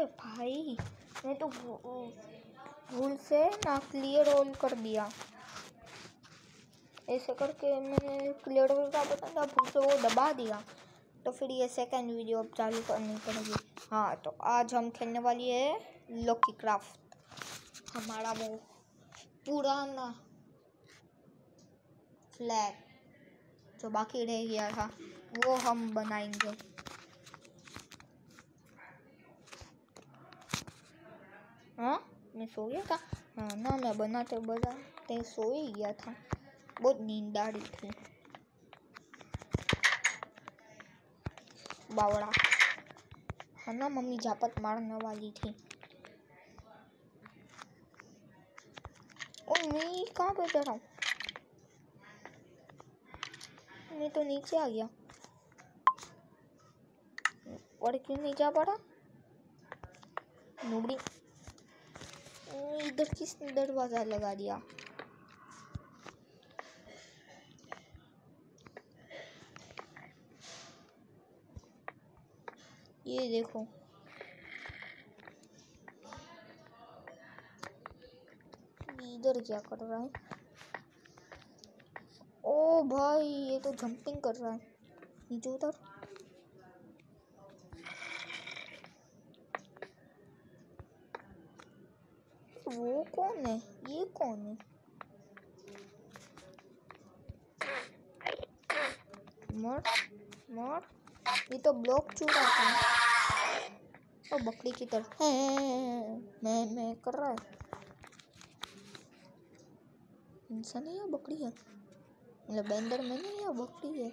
अरे भाई मैं तो भूल से ना क्लियर ऑल कर दिया। ऐसे करके मैंने क्लियर ऑल का बटन था भूल से वो दबा दिया। तो फिर ये सेकंड वीडियो अब चालू करनी पड़ेगी। हाँ तो आज हम खेलने वाली है लॉकी क्राफ्ट हमारा वो पुराना फ्लैग जो बाकी रह गया था, वो हम बनाएँगे। हाँ मैं सो गया था हाँ ना मैं बनाते बनाते सो ही गया था बहुत नींद आ रही थी बावड़ा हाँ ना मम्मी झापत मारने वाली थी और मैं कहाँ पे चढ़ा हूँ मैं तो नीचे आ गया और क्यों नहीं जा पड़ा नुबड़ी इधर किसने दरवाज़ा लगा दिया? ये देखो। इधर क्या कर रहा है? ओ भाई, ये तो जंपिंग कर रहा है। नीचे उधर वो कौन है ये कौन है मर मर ये तो ब्लॉक चूड़ा था और बकरी की तरह मैं मैं कर रहा है इंसान है या बकरी है मतलब बंदर में नहीं या बकरी है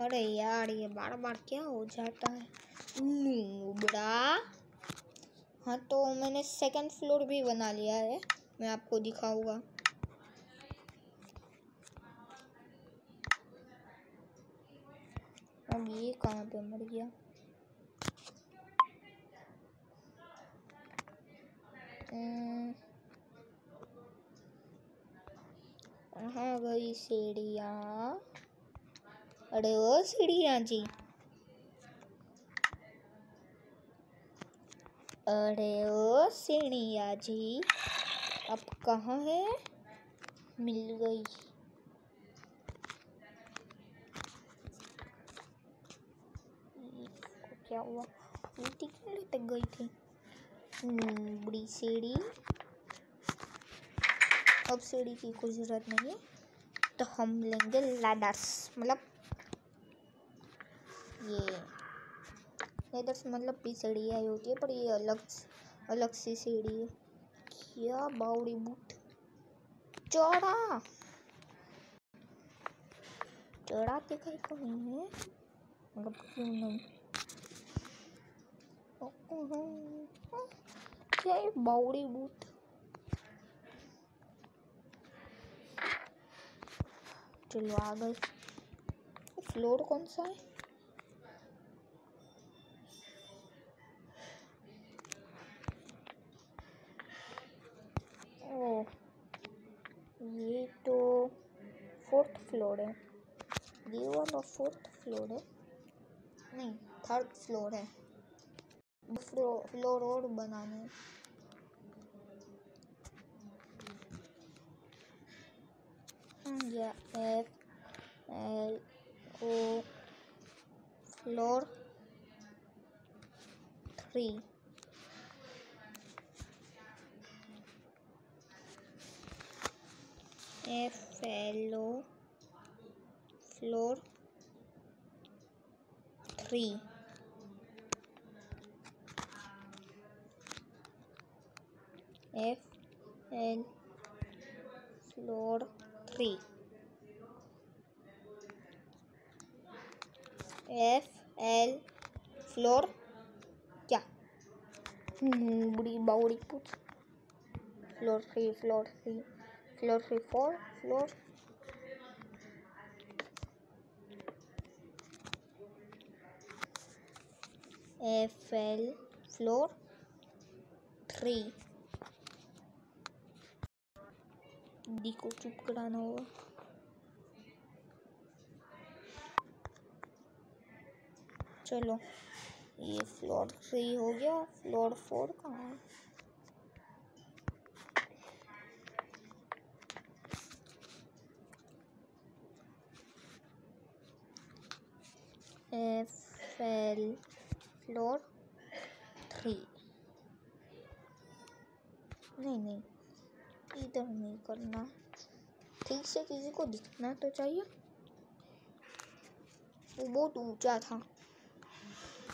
अरे यार, ये बार बार क्या हो जाता है? नूबड़ा हाँ तो मैंने सेकंड फ्लोर भी बना लिया है। मैं आपको दिखाऊँगा। अब ये कहाँ पे मर गया? हाँ गई सीढ़िया। अरे ओ, सीढ़िया जी। अरे ओ, सीढ़िया जी। अब कहाँ है? मिल गई। क्या हुआ? उल्टी क्यों लटक गई थी। बड़ी सीढ़ी। अब सीढ़ी की कोई ज़रूरत नहीं है। तो हम लेंगे लैडर्स मतलब ये लैडर्स मतलब भी सीढ़ी आई होती है पर ये अलग अलग सी सीढ़ी है। क्या बावड़ी बूट? चौड़ा! चौड़ा दिखाई तो नहीं है। मतलब क्यों नहीं? क्या ये बावड़ी बूट? चलो आ गए। फ्लोर कौन सा है? ओ ये तो फोर्थ फ्लोर है। ये वाला फोर्थ फ्लोर है। नहीं थर्ड फ्लोर है। फ्लोर और बनाने F L O floor three F L O floor three. F L floor three. F L floor क्या? बड़ी बावड़ी पूछ। Floor three floor three. Three four floor F L floor three D को चुप कराना होगा। चलो, ये फ्लोर थ्री हो गया। फ्लोर फोर कहाँ है? एफ़ एल फ्लोर थ्री नहीं। नहीं इधर नहीं करना। ठीक से किसी को दिखना तो चाहिए। वो बहुत ऊँचा था।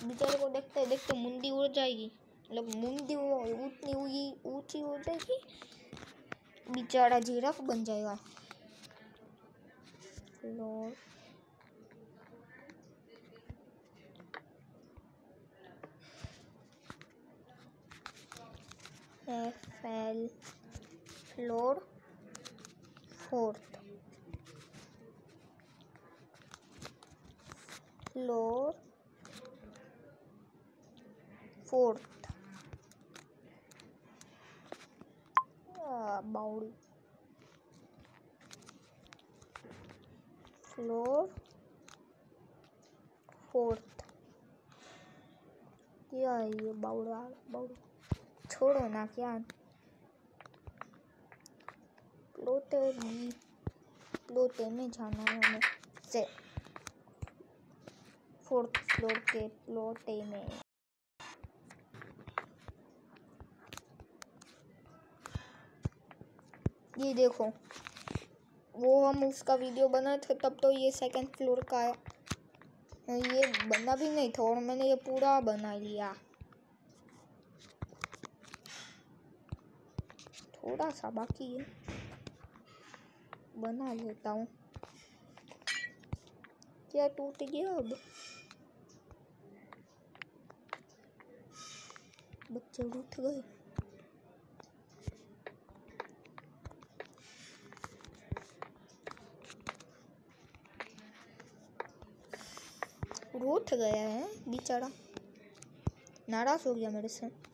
बेचारे को देखते देखते मुंडी उड़ जाएगी। मतलब मुंडी उतनी हुई, ऊँची हो जाएगी, बेचारा जिराफ बन जाएगा। Floor F L floor fourth floor fourth बाउडी floor fourth क्या है ये बाउड़ा बाउड़ा छोड़ो ना क्या? भी लोटे में जाना है हमें। से फोर्थ फ्लोर के लोटे में। ये देखो, वो हम उसका वीडियो बनाए थे, तब तो ये सेकंड फ्लोर का है। ये बना भी नहीं था और मैंने ये पूरा बना लिया। थोड़ा सा बाकी है। बना लेता हूँ। क्या टूट गया अब? बच्चे उठ गए। उठ गया है, बेचारा। नाराज़ हो गया मेरे से।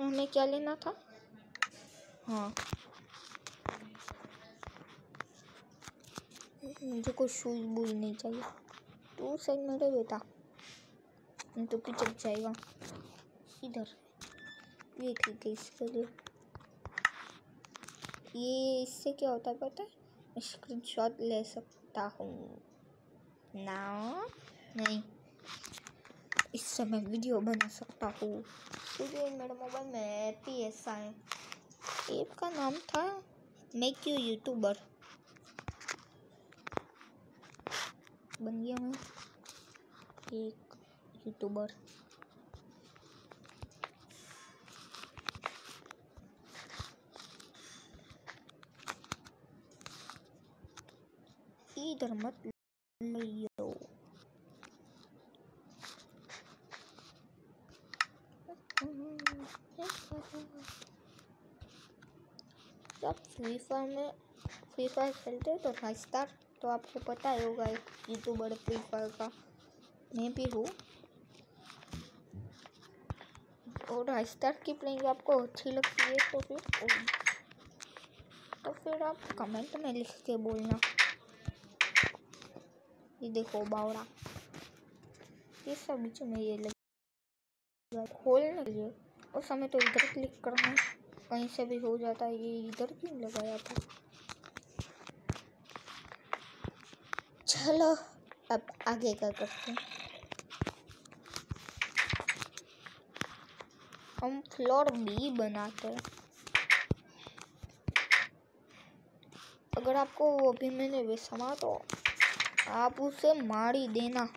हमें क्या लेना था? हाँ। मुझे कोई शूज़ बूज नहीं चाहिए। तो साइड मेरे बेटा। तो पिचक जाएगा। इधर। ये ठीक है इसके लिए। ये इससे क्या होता है पता है? स्क्रीन शॉट ले सकता हूँ। ना। नहीं। इससे मैं वीडियो बना सकता हूँ। क्योंकि मेरे मोबाइल में ऐप ही ऐसा है ऐप का नाम था। मेक यू यूट्यूबर बन गया मैं एक यूट्यूबर इधर मत लियो जब फ्री फायर में फ्री फायर खेलते हो तो फाइव स्टार तो आपको पता ही होगा एक यूट्यूबर फ्री फायर का। मैं भी हूँ। और फाइव स्टार की प्लेइंग आपको अच्छी लगती है तो फिर तो फिर आप कमेंट में लिख के बोलना। ये देखो बावड़ा ये सब बीच में ये लग खोलने के लिए। उस समय तो इधर क्लिक करना कहीं से भी हो जाता है, ये इधर क्यों लगाया था? चलो, अब आगे क्या करते हैं। हम फ्लोर बी बनाते हैं। अगर आपको वो भी मैंने बेसमा तो आप उसे मार ही देना।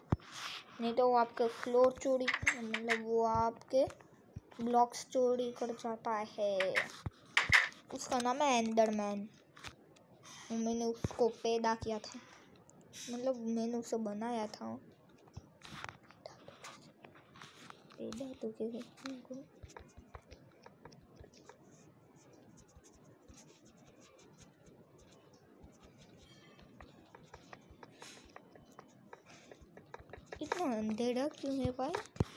नहीं तो वो आपके फ्लोर चोरी मतलब वो आपके ब्लॉक्स चोरी कर जाता है। उसका नाम है एंडरमैन। मैंने उसको पैदा किया था। मतलब मैंने उसे बनाया था। तो इतना अंधेरा क्यों है भाई?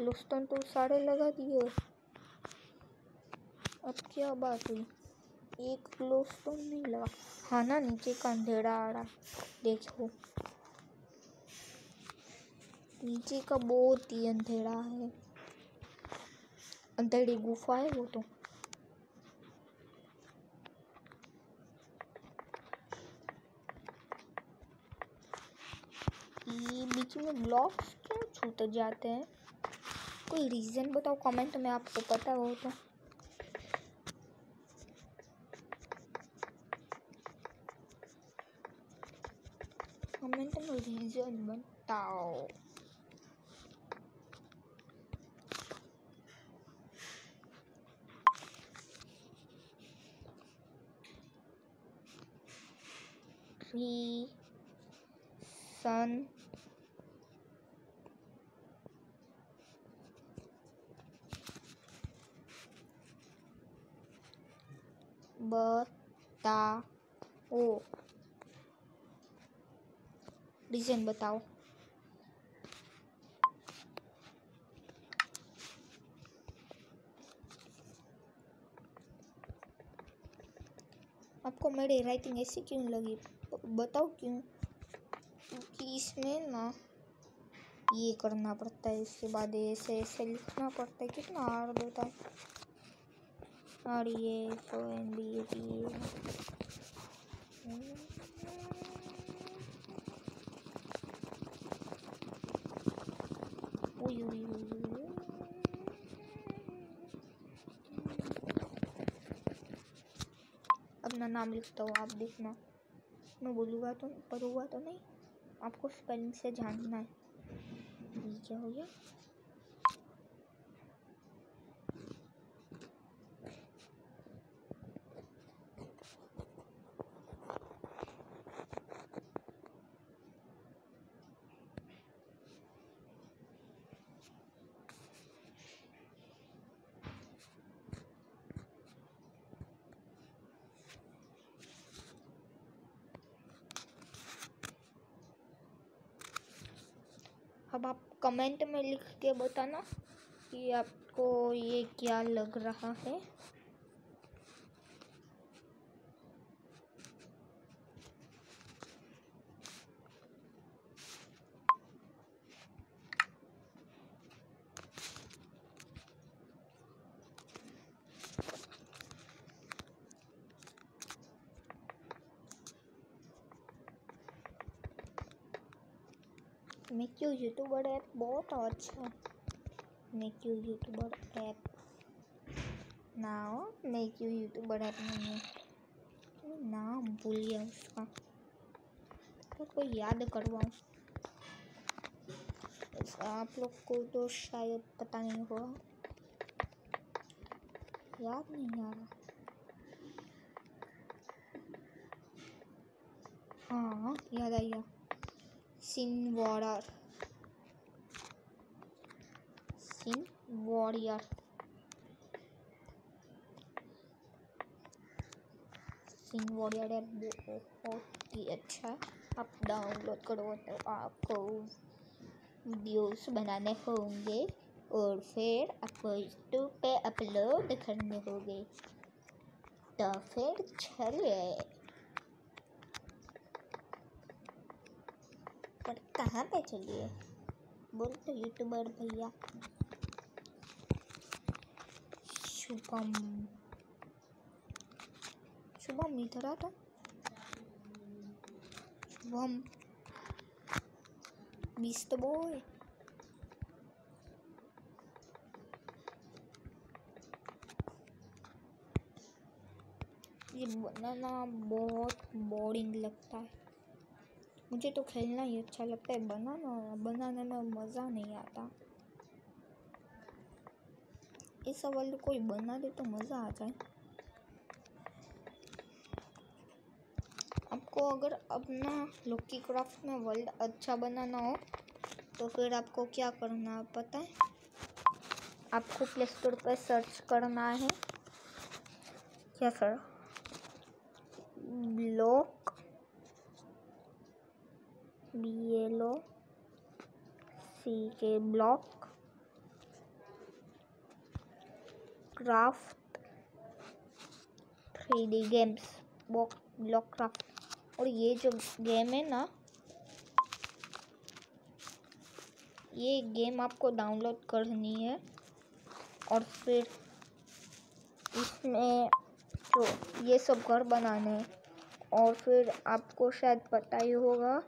लुस्तन तो सारे लगा दिए। अब क्या बात हुई? एक लुस्तन नहीं लगा हाँ ना नीचे का अंधेरा आ रहा। देखो। नीचे का बहुत ही अंधेरा है। अंधेरी गुफा है वो तो। ये बीच में ब्लॉक्स क्यों छूट जाते हैं? कोई रीज़न बताओ कमेंट में आपको पता हो तो। कमेंट में रीज़न बताओ। ट्री सन बताओ रीजन बताओ। आपको मेरी राइटिंग ऐसी क्यों लगी? बताओ क्यों? क्योंकि इसमें ना ये करना पड़ता है इसके बाद ऐसे ऐसे लिखना पड़ता है। कितना हार्ड होता है। और ये तो एन बी ए अपना नाम लिखता हूँ, आप देखना। मैं बोलूँगा तो पढ़ूँगा तो नहीं। आपको स्पेलिंग से जानना है। क्या हो गया? अब आप कमेंट में लिख के बताना कि आपको ये क्या लग रहा है। मेक यू यूट्यूबर ऐप बहुत अच्छा। Make you YouTuber app now make you YouTuber app नहीं नाम भूल गया उसका। तो कोई याद करवाऊँ। आप लोग को तो शायद पता नहीं होगा। याद नहीं आ रहा। हाँ याद आया Sin Warrior. Sin Warrior. Sin warrior app बहुत ही अच्छा है आप डाउनलोड करो तो आपको वीडियोस बनाने होंगे और फिर आपको यूट्यूब पे अपलोड करने होंगे तो फिर चलिए पर कहाँ पे चलिए बोल तो यूट्यूबर भैया। शुभम। शुभम, इधर आ था शुभम। बीस तो बॉय ये बनाना बहुत बोरिंग लगता है। मुझे तो खेलना ही अच्छा लगता है। बनाना, बनाने में मज़ा नहीं आता। ऐसा वर्ल्ड कोई बना दे तो मज़ा आ जाए। आपको अगर अपना लॉकी क्राफ्ट में वर्ल्ड अच्छा बनाना हो तो फिर आपको क्या करना है पता है? आपको प्ले स्टोर पर सर्च करना है। क्या sir? Block B L O C के block craft three D games बॉक block craft. और ये जो गेम है ना, ये गेम आपको डाउनलोड करनी है और फिर इसमें जो ये सब घर बनाने हैं। और फिर आपको शायद पता ही होगा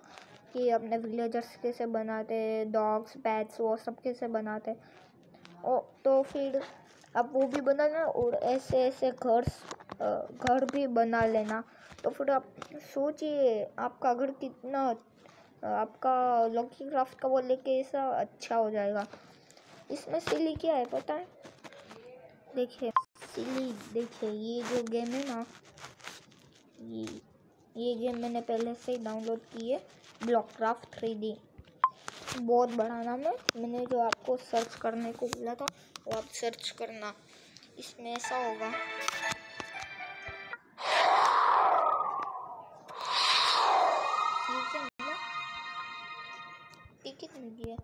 कि अपने विलेजर्स कैसे बनाते हैं डॉग्स पैट्स वो सब कैसे बनाते और तो फिर आप वो भी बना लेना और ऐसे ऐसे घर घर भी बना लेना। तो फिर आप सोचिए, आपका घर कितना आपका लॉकी क्राफ्ट का वो लेके ऐसा अच्छा हो जाएगा। इसमें सिली क्या है पता है? देखिए सिली देखिए, ये जो गेम है ना, ये ये गेम मैंने पहले से ही डाउनलोड की है। ब्लॉक क्राफ्ट थ्री डी बहुत बड़ा नाम है। मैंने जो आपको सर्च करने को बोला था, वो आप सर्च करना। इसमें ऐसा होगा। टिकट मिली है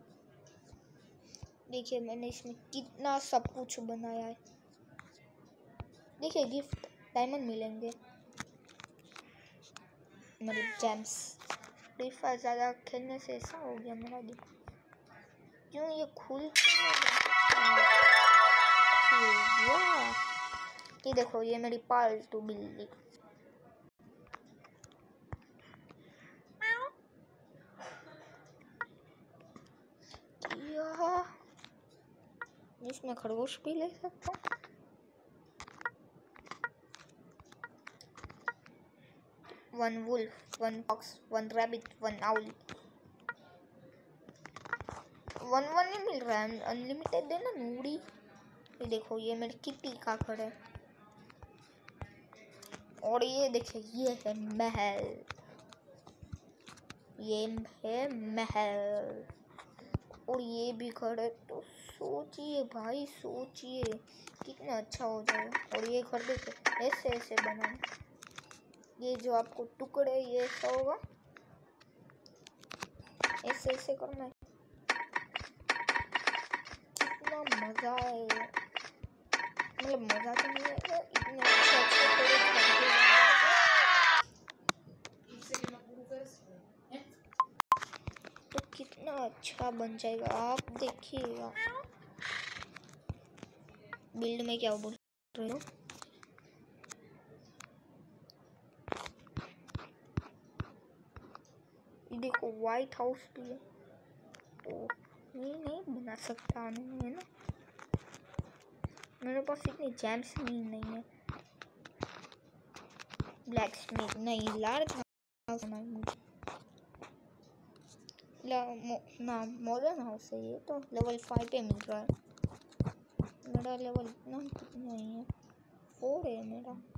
देखिए मैंने इसमें कितना सब कुछ बनाया है। देखिए गिफ्ट डायमंड मिलेंगे। मतलब जेम्स फ्री फायर ज़्यादा खेलने से ऐसा हो गया मेरा दिल। क्यों ये खुल ये देखो, ये मेरी पालतू बिल्ली। इसमें खरगोश भी ले सकता one wolf, one fox, one rabbit, one owl. One one नहीं मिल रहा है अनलिमिटेड है ना नूड़ी ये देखो ये मेरी किटी का खड़ा है। और ये देखिए ये है महल। ये है महल। और ये भी खड़े तो सोचिए भाई सोचिए। कितना अच्छा हो जाएगा और ये घर देखिए ऐसे ऐसे बनाए ये जो आपको टुकड़े ये ऐसा होगा। ऐसे ऐसे करना है। कितना मज़ा आएगा मतलब मज़ा तो नहीं आएगा इतने अच्छे अच्छे तो कितना अच्छा बन जाएगा। आप देखिएगा बिल्ड में क्या बोल रहे हो देखो वाइट हाउस भी है। तो ये नहीं, बना सकता नहीं, है ना? मेरे पास इतनी जैम्स नहीं नहीं है। ब्लैक स्मिथ नहीं लार्ज हाउस नहीं मुझे। ना मॉडर्न हाउस है ये तो लेवल फाइव पे मिल रहा है। मेरा लेवल इतना नहीं है। फोर है मेरा।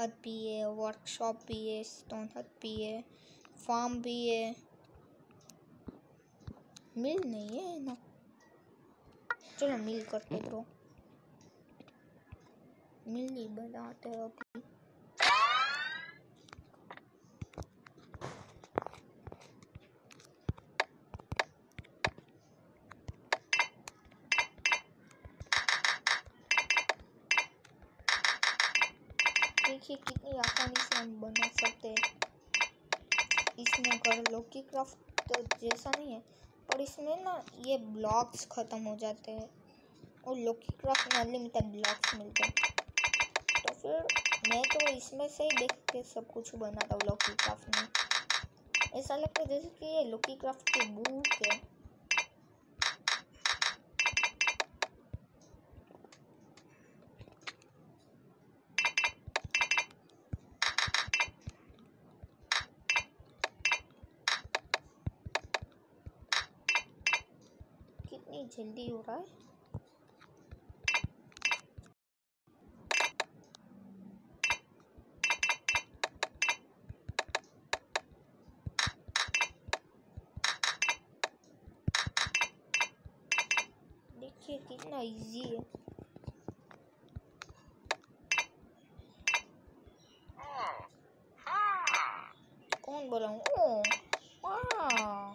हट भी है वर्कशॉप भी है स्टोन हट भी है फार्म भी है। मिल नहीं है ना। चलो मिल करते ब्रो मिल ही बनाते अभी देखिए कितनी आसानी से हम बना सकते हैं। इसमें कर लो कि क्राफ्ट तो जैसा नहीं है, पर इसमें ना ये ब्लॉक्स ख़त्म हो जाते हैं और लोकी क्राफ्ट में अनलिमिटेड ब्लॉक्स मिलते हैं। तो फिर मैं तो इसमें से ही देख के सब कुछ बनाता हूँ लोकी क्राफ्ट में। ऐसा लगता है जैसे कि ये लोकी क्राफ्ट की बुक है। जल्दी हो रहा है। देखिए कितना इजी है। कौन बोला हूँ ओ वाह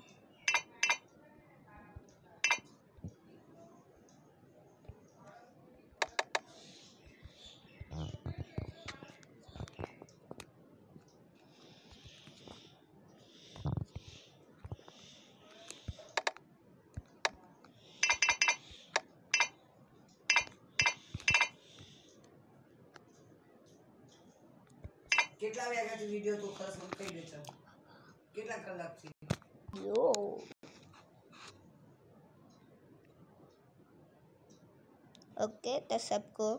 કેટલા વાગ્યાથી વિડિયો તો ખરસ મને કહી દે છે કેટલા કલાકથી यो ओके तो सबको